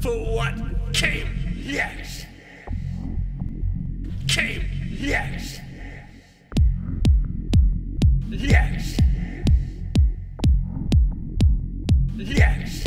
for what came next. Came next. Next. Next.